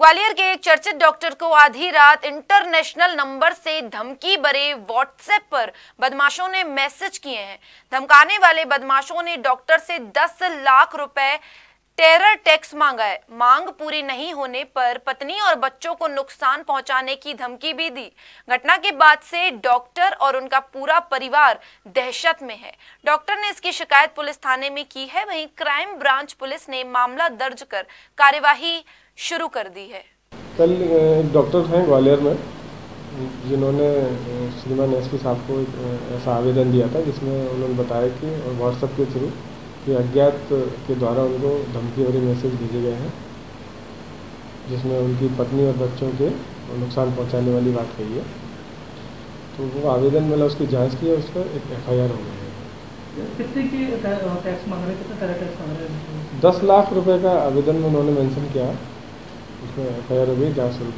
ग्वालियर के एक चर्चित डॉक्टर को आधी रात इंटरनेशनल नंबर से धमकी भरे व्हाट्सएप पर बदमाशों ने मैसेज किए हैं। धमकाने वाले बदमाशों ने डॉक्टर से 10 लाख रुपए टेरर टैक्स मांगा है। मांग पूरी नहीं होने पर पत्नी और बच्चों को नुकसान पहुँचाने की धमकी भी दी। घटना के बाद से डॉक्टर और उनका पूरा परिवार दहशत में है। डॉक्टर ने इसकी शिकायत पुलिस थाने में की है। वहीं क्राइम ब्रांच पुलिस ने मामला दर्ज कर कार्यवाही शुरू कर दी है। कल एक डॉक्टर हैं ग्वालियर में, जिन्होंने श्रीमान एस साहब को ऐसा आवेदन दिया था, जिसमें उन्होंने बताया कि व्हाट्सएप के थ्रू कि अज्ञात के द्वारा उनको धमकी भरे मैसेज भेजे गए हैं जिसमें उनकी पत्नी और बच्चों के नुकसान पहुँचाने वाली बात कही है। तो वो आवेदन मतलब उसकी जाँच की है उस पर एक एफ़ आई आर हो। गई है? हैं? दस लाख रुपए का आवेदन में उन्होंने मेंशन किया उसमें एफ़ आई आर हो गई जाँच शुरू